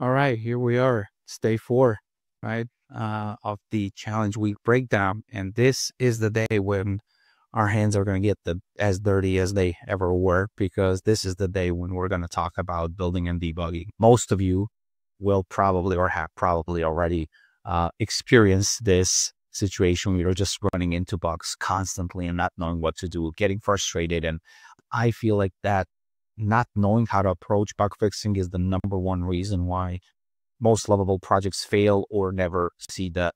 All right, here we are, day four, right, uh, of the challenge week breakdown, and this is the day when our hands are going to get the as dirty as they ever were because this is the day when we're going to talk about building and debugging. Most of you will probably or have probably already uh, experienced this situation where you're just running into bugs constantly and not knowing what to do, getting frustrated. And I feel like that not knowing how to approach bug fixing is the number one reason why most lovable projects fail or never see the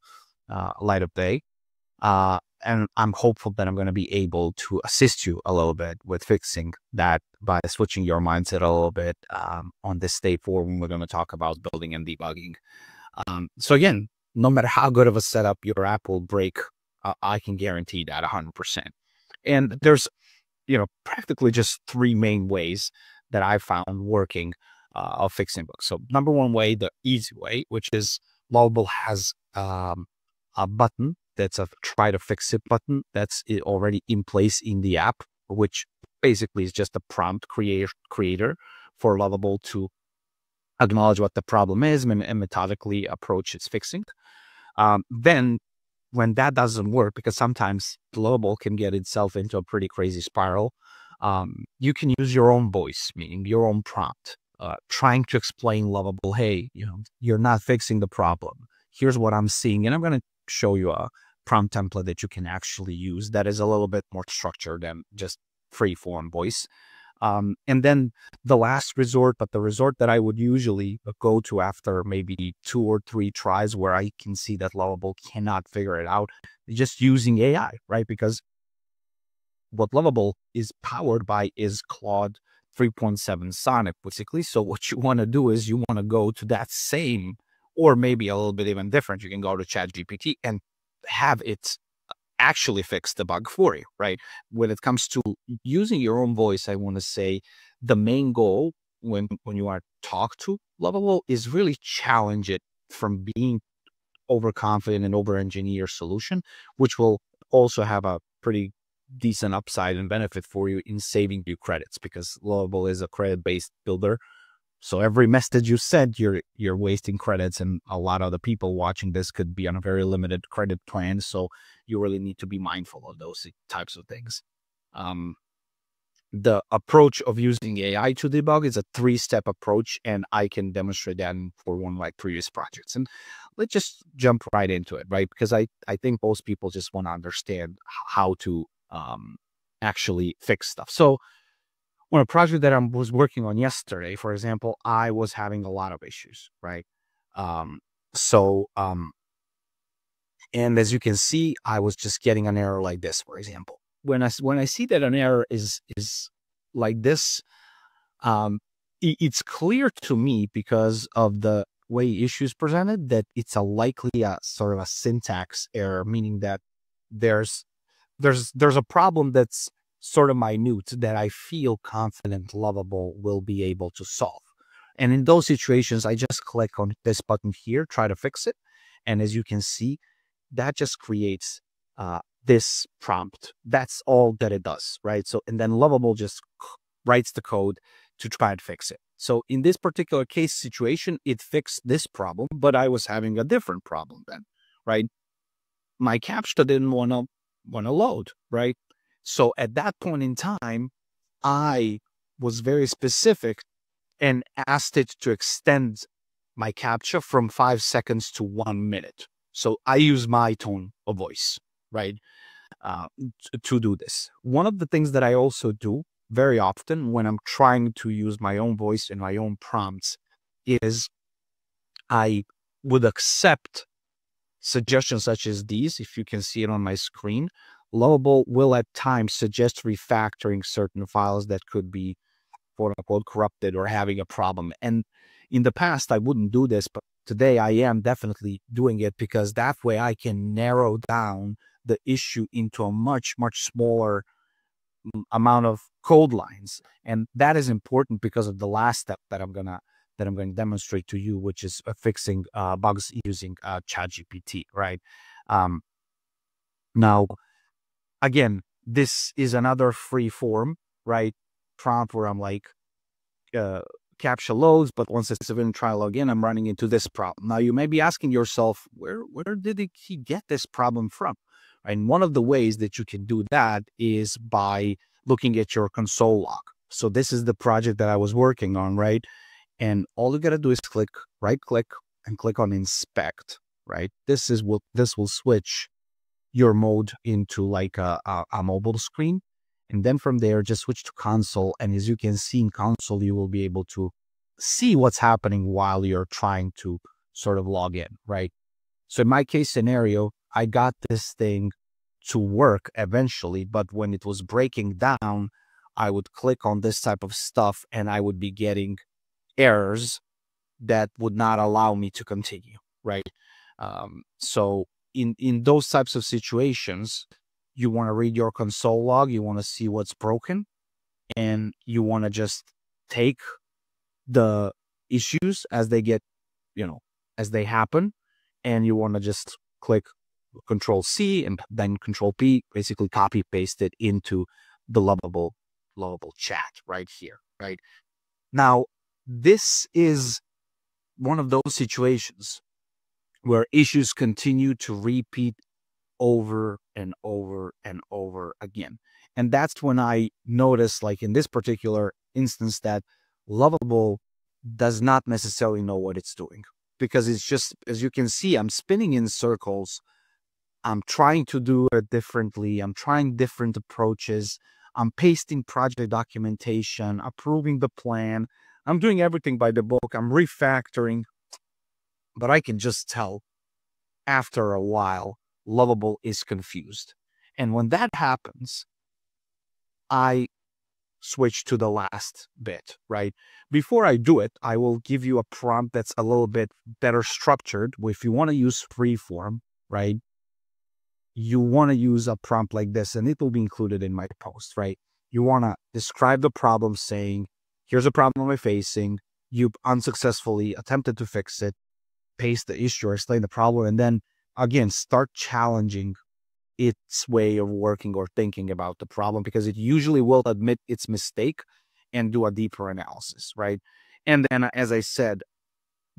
uh, light of day. Uh, and I'm hopeful that I'm going to be able to assist you a little bit with fixing that by switching your mindset a little bit um, on this day four when we're going to talk about building and debugging. Um, so again, no matter how good of a setup your app will break, uh, I can guarantee that 100%. And there's, you know, practically just three main ways that I found working uh, of fixing bugs. So number one way, the easy way, which is Lovable has um, a button that's a try to fix it button that's already in place in the app, which basically is just a prompt create, creator for Lovable to acknowledge what the problem is and, and methodically approach its fixing. Um, then when that doesn't work, because sometimes Lovable can get itself into a pretty crazy spiral, um, you can use your own voice, meaning your own prompt, uh, trying to explain Lovable, hey, you know, you're not fixing the problem. Here's what I'm seeing. And I'm going to show you a, prompt template that you can actually use that is a little bit more structured than just free form voice. Um, and then the last resort, but the resort that I would usually go to after maybe two or three tries where I can see that Lovable cannot figure it out, just using AI, right? Because what Lovable is powered by is Claude 3.7 Sonnet, basically. So what you want to do is you want to go to that same, or maybe a little bit even different. You can go to ChatGPT and have it actually fix the bug for you, right? When it comes to using your own voice, I want to say the main goal when when you are talked to Lovable is really challenge it from being overconfident and over engineer solution, which will also have a pretty decent upside and benefit for you in saving you credits because Lovable is a credit based builder. So every message you send, you're you're wasting credits, and a lot of the people watching this could be on a very limited credit plan. So you really need to be mindful of those types of things. Um, the approach of using AI to debug is a three-step approach, and I can demonstrate that for one of my previous projects. And let's just jump right into it, right? Because I I think most people just want to understand how to um, actually fix stuff. So on a project that I was working on yesterday, for example, I was having a lot of issues, right? Um, so, um, and as you can see, I was just getting an error like this, for example. When I when I see that an error is is like this, um, it, it's clear to me because of the way issues presented that it's a likely a sort of a syntax error, meaning that there's there's there's a problem that's sort of minute that I feel confident Lovable will be able to solve. And in those situations, I just click on this button here, try to fix it. And as you can see, that just creates uh, this prompt. That's all that it does, right? So, and then Lovable just writes the code to try and fix it. So in this particular case situation, it fixed this problem, but I was having a different problem then, right? My CAPTCHA didn't want to want to load, right? So at that point in time, I was very specific and asked it to extend my CAPTCHA from five seconds to one minute. So I use my tone of voice, right, uh, to, to do this. One of the things that I also do very often when I'm trying to use my own voice and my own prompts is I would accept suggestions such as these, if you can see it on my screen, Lovable will at times suggest refactoring certain files that could be quote unquote corrupted or having a problem. And in the past, I wouldn't do this, but today I am definitely doing it because that way I can narrow down the issue into a much, much smaller amount of code lines. And that is important because of the last step that I'm gonna that I'm going to demonstrate to you, which is uh, fixing uh, bugs using uh, ChatGPT, right? Um, now, again, this is another free form, right? Prompt where I'm like, uh, CAPTCHA loads, but once it's even try log in, I'm running into this problem. Now you may be asking yourself, where where did he get this problem from? And one of the ways that you can do that is by looking at your console log. So this is the project that I was working on, right? And all you gotta do is click right click and click on inspect, right? This is what this will switch your mode into like a, a, a mobile screen. And then from there, just switch to console. And as you can see in console, you will be able to see what's happening while you're trying to sort of log in, right? So in my case scenario, I got this thing to work eventually, but when it was breaking down, I would click on this type of stuff and I would be getting errors that would not allow me to continue, right? Um, so in in those types of situations, you want to read your console log, you want to see what's broken, and you want to just take the issues as they get, you know, as they happen, and you want to just click Control C and then Control P, basically copy paste it into the lovable lovable chat right here, right? Now, this is one of those situations where issues continue to repeat over and over and over again. And that's when I notice, like in this particular instance, that Lovable does not necessarily know what it's doing because it's just, as you can see, I'm spinning in circles. I'm trying to do it differently. I'm trying different approaches. I'm pasting project documentation, approving the plan. I'm doing everything by the book. I'm refactoring. But I can just tell after a while lovable is confused. And when that happens, I switch to the last bit, right? Before I do it, I will give you a prompt that's a little bit better structured. If you want to use freeform, right? You want to use a prompt like this, and it will be included in my post, right? You want to describe the problem saying, here's a problem I'm facing. You've unsuccessfully attempted to fix it. Paste the issue or explain the problem, and then again, start challenging its way of working or thinking about the problem because it usually will admit its mistake and do a deeper analysis, right? And then, as I said,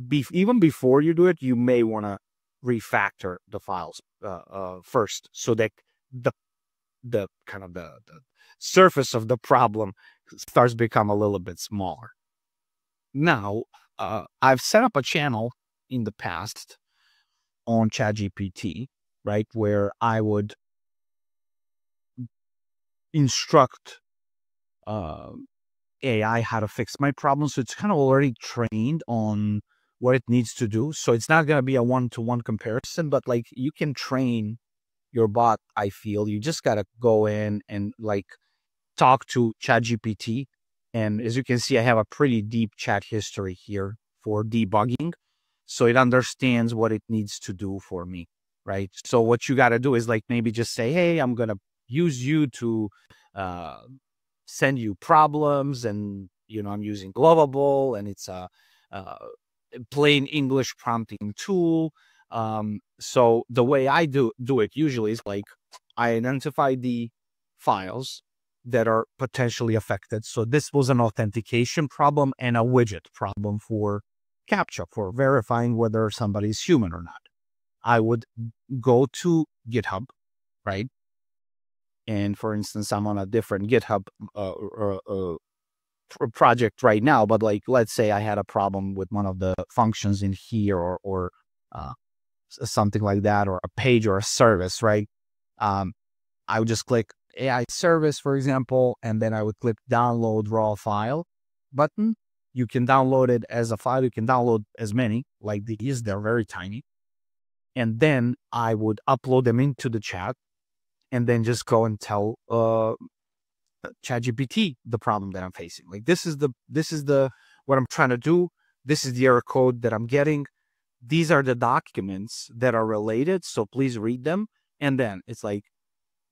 be- even before you do it, you may want to refactor the files uh, uh, first so that the the kind of the, the surface of the problem starts become a little bit smaller. Now, uh, I've set up a channel in the past on ChatGPT, right? Where I would instruct uh, AI how to fix my problem. So it's kind of already trained on what it needs to do. So it's not going to be a one to one comparison, but like you can train your bot, I feel. You just got to go in and like talk to ChatGPT. And as you can see, I have a pretty deep chat history here for debugging so it understands what it needs to do for me right? So what you got to do is like maybe just say hey i'm gonna use you to uh, send you problems and you know i'm using Lovable and it's a, a plain english prompting tool. Um, so the way i do do it usually is like i identify the files that are potentially affected. So this was an authentication problem and a widget problem for CAPTCHA for verifying whether somebody is human or not. I would go to GitHub, right? And for instance, I'm on a different GitHub uh, uh, uh, project right now, but like, let's say I had a problem with one of the functions in here or, or uh, something like that, or a page or a service, right? Um, I would just click AI service, for example, and then I would click download raw file button you can download it as a file. You can download as many like these. They're very tiny. And then I would upload them into the chat and then just go and tell uh, ChatGPT the problem that I'm facing. Like this is the this is the what I'm trying to do. This is the error code that I'm getting. These are the documents that are related. So please read them. And then it's like,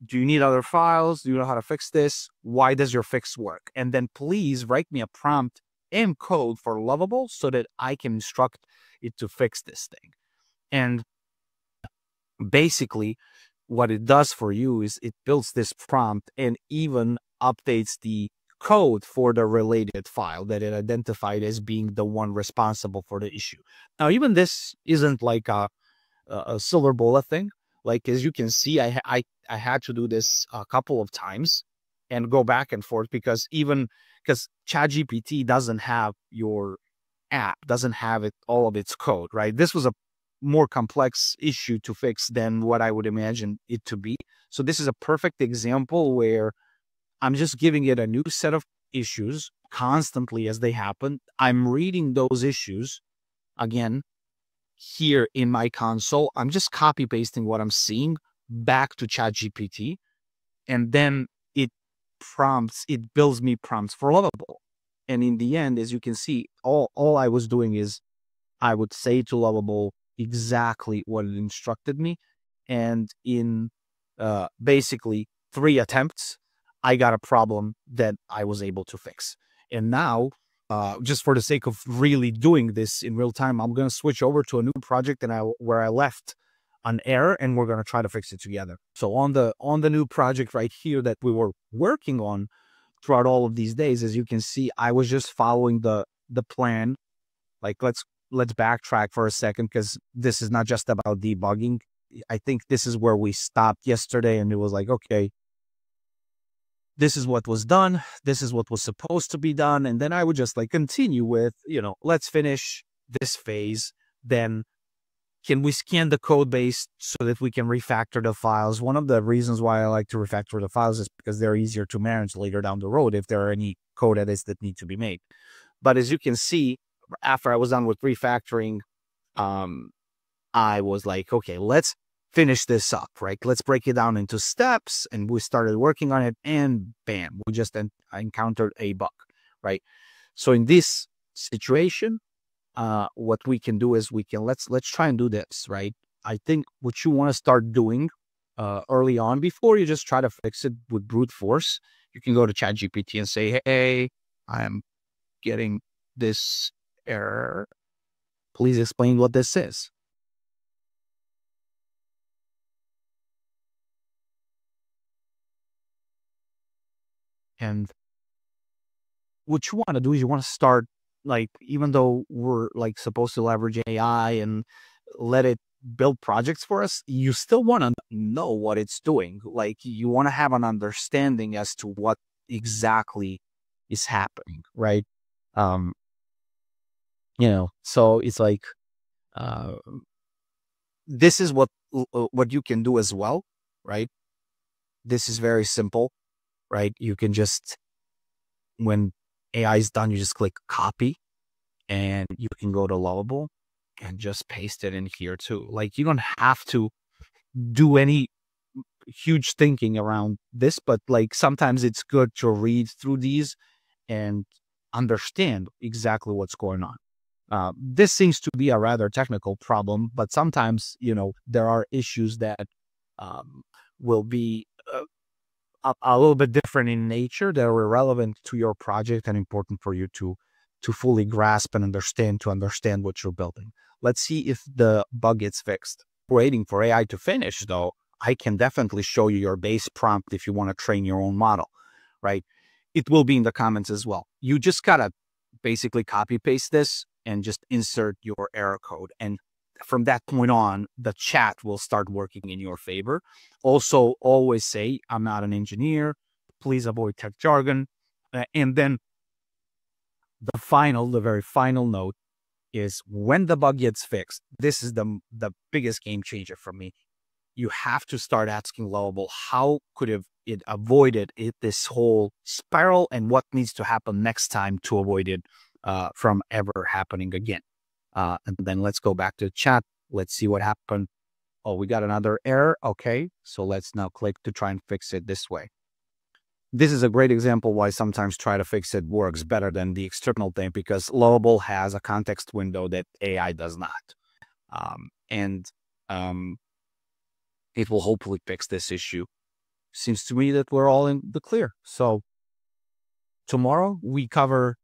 do you need other files? Do you know how to fix this? Why does your fix work? And then please write me a prompt and code for Lovable so that I can instruct it to fix this thing. And basically, what it does for you is it builds this prompt and even updates the code for the related file that it identified as being the one responsible for the issue. Now, even this isn't like a, a silver bullet thing. Like as you can see, I, I I had to do this a couple of times and go back and forth because even because ChatGPT doesn't have your app, doesn't have it all of its code, right? This was a more complex issue to fix than what I would imagine it to be. So this is a perfect example where I'm just giving it a new set of issues constantly as they happen. I'm reading those issues again here in my console. I'm just copy pasting what I'm seeing back to ChatGPT. And then prompts, it builds me prompts for Lovable. And in the end, as you can see, all, all I was doing is I would say to Lovable exactly what it instructed me. And in uh, basically three attempts, I got a problem that I was able to fix. And now, uh, just for the sake of really doing this in real time, I'm going to switch over to a new project and I where I left an error, and we're going to try to fix it together. So on the on the new project right here that we were working on throughout all of these days, as you can see, I was just following the the plan. Like let's let's backtrack for a second because this is not just about debugging. I think this is where we stopped yesterday, and it was like, okay, this is what was done, this is what was supposed to be done, and then I would just like continue with, you know, let's finish this phase, then can we scan the code base so that we can refactor the files? One of the reasons why I like to refactor the files is because they're easier to manage later down the road if there are any code edits that need to be made. But as you can see, after I was done with refactoring, um, I was like, okay, let's finish this up, right? Let's break it down into steps. And we started working on it, and bam, we just encountered a bug, right? So in this situation, uh, what we can do is we can let's let's try and do this, right? I think what you want to start doing uh, early on before you just try to fix it with brute force, you can go to ChatGPT and say, "Hey, I'm getting this error. Please explain what this is." And what you want to do is you want to start like even though we're like supposed to leverage AI and let it build projects for us, you still want to know what it's doing. Like you want to have an understanding as to what exactly is happening, right? Um, you know, so it's like, uh, this is what uh, what you can do as well, right? This is very simple, right? You can just when AI is done, you just click copy and you can go to Lovable and just paste it in here too. Like you don't have to do any huge thinking around this, but like sometimes it's good to read through these and understand exactly what's going on. Uh, this seems to be a rather technical problem, but sometimes, you know, there are issues that um, will be a, a, little bit different in nature that are relevant to your project and important for you to to fully grasp and understand to understand what you're building. Let's see if the bug gets fixed. Waiting for AI to finish though, I can definitely show you your base prompt if you want to train your own model, right? It will be in the comments as well. You just gotta basically copy paste this and just insert your error code. And from that point on, the chat will start working in your favor. Also, always say, I'm not an engineer. Please avoid tech jargon. Uh, and then the final, the very final note is when the bug gets fixed, this is the, the biggest game changer for me. You have to start asking Lovable, how could have it avoided it, this whole spiral and what needs to happen next time to avoid it uh, from ever happening again. Uh, and then let's go back to chat. Let's see what happened. Oh, we got another error. Okay. So let's now click to try and fix it this way. This is a great example why sometimes try to fix it works better than the external thing because Lovable has a context window that AI does not. Um, and um, it will hopefully fix this issue. Seems to me that we're all in the clear. So tomorrow we cover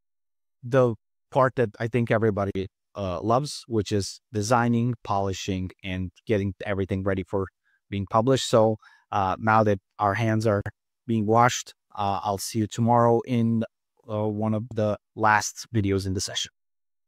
the part that I think everybody uh, loves, which is designing, polishing, and getting everything ready for being published. So uh, now that our hands are being washed, Uh, I'll see you tomorrow in uh, one of the last videos in the session.